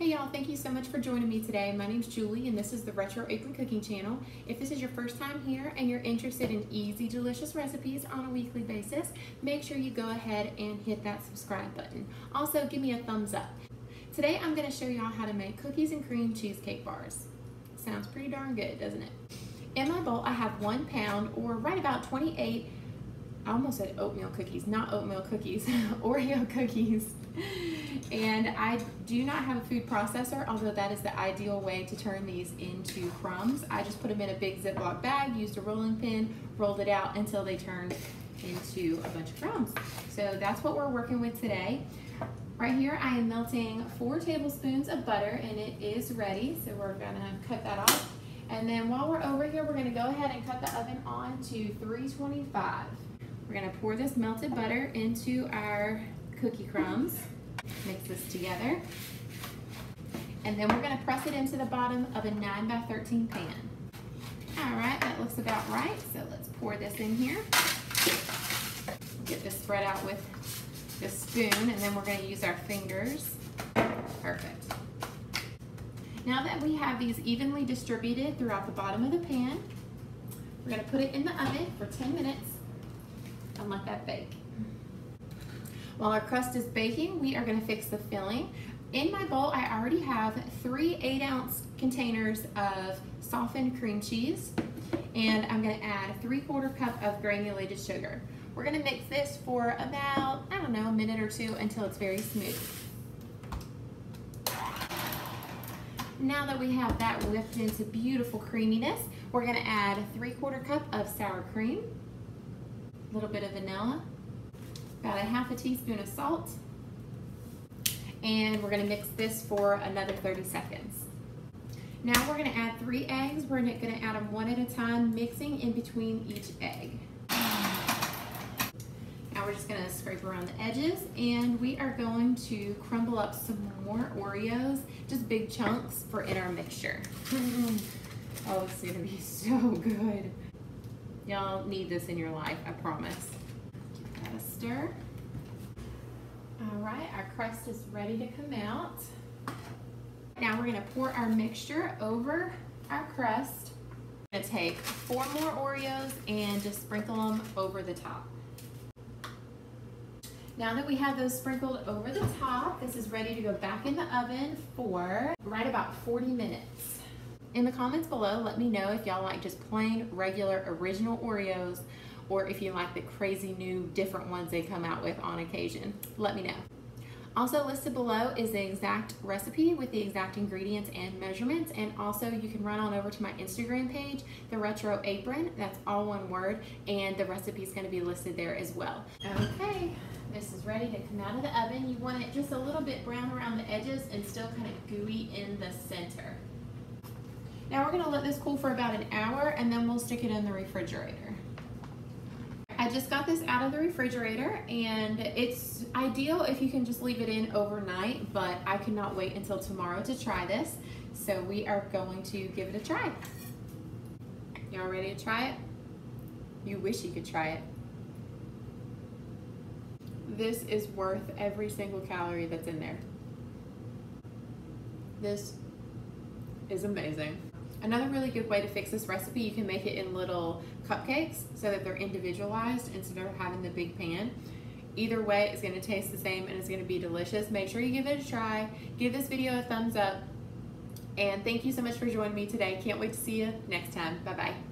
Hey y'all, thank you so much for joining me today. My name's Julie and this is the Retro Apron Cooking Channel. If this is your first time here and you're interested in easy, delicious recipes on a weekly basis, make sure you go ahead and hit that subscribe button. Also, give me a thumbs up. Today I'm gonna show y'all how to make cookies and cream cheesecake bars. Sounds pretty darn good, doesn't it? In my bowl, I have one pound or right about 28 I almost said oatmeal cookies, not oatmeal cookies, Oreo cookies. And I do not have a food processor, although that is the ideal way to turn these into crumbs. I just put them in a big Ziploc bag, used a rolling pin, rolled it out until they turned into a bunch of crumbs. So that's what we're working with today. Right here, I am melting four tablespoons of butter and it is ready. So we're gonna cut that off. And then while we're over here, we're gonna go ahead and cut the oven on to 325. We're gonna pour this melted butter into our cookie crumbs. Mix this together. And then we're gonna press it into the bottom of a 9 by 13 pan. All right, that looks about right. So let's pour this in here. Get this spread out with the spoon, and then we're gonna use our fingers. Perfect. Now that we have these evenly distributed throughout the bottom of the pan, we're gonna put it in the oven for 10 minutes and let that bake. While our crust is baking, we are gonna fix the filling. In my bowl, I already have three eight ounce containers of softened cream cheese, and I'm gonna add three quarter cup of granulated sugar. We're gonna mix this for about, I don't know, a minute or two until it's very smooth. Now that we have that whipped into beautiful creaminess, we're gonna add three quarter cup of sour cream, a little bit of vanilla, about a half a teaspoon of salt, and we're gonna mix this for another 30 seconds. Now we're gonna add three eggs. We're gonna add them one at a time, mixing in between each egg. Now we're just gonna scrape around the edges and we are going to crumble up some more Oreos, just big chunks for in our mixture. oh, it's gonna be so good. Y'all need this in your life, I promise. All right, our crust is ready to come out. Now we're gonna pour our mixture over our crust. I'm gonna take four more Oreos and just sprinkle them over the top. Now that we have those sprinkled over the top, this is ready to go back in the oven for right about 40 minutes. In the comments below, let me know if y'all like just plain, regular, original Oreos or if you like the crazy new different ones they come out with on occasion. Let me know. Also listed below is the exact recipe with the exact ingredients and measurements and also you can run on over to my Instagram page, The Retro Apron, that's all one word, and the recipe is going to be listed there as well. Okay, this is ready to come out of the oven. You want it just a little bit brown around the edges and still kind of gooey in the center. Now we're gonna let this cool for about an hour and then we'll stick it in the refrigerator. I just got this out of the refrigerator and it's ideal if you can just leave it in overnight, but I cannot wait until tomorrow to try this. So we are going to give it a try. Y'all ready to try it? You wish you could try it. This is worth every single calorie that's in there. This is amazing. Another really good way to fix this recipe, you can make it in little cupcakes so that they're individualized instead of having the big pan. Either way, it's gonna taste the same and it's gonna be delicious. Make sure you give it a try. Give this video a thumbs up. And thank you so much for joining me today. Can't wait to see you next time. Bye-bye.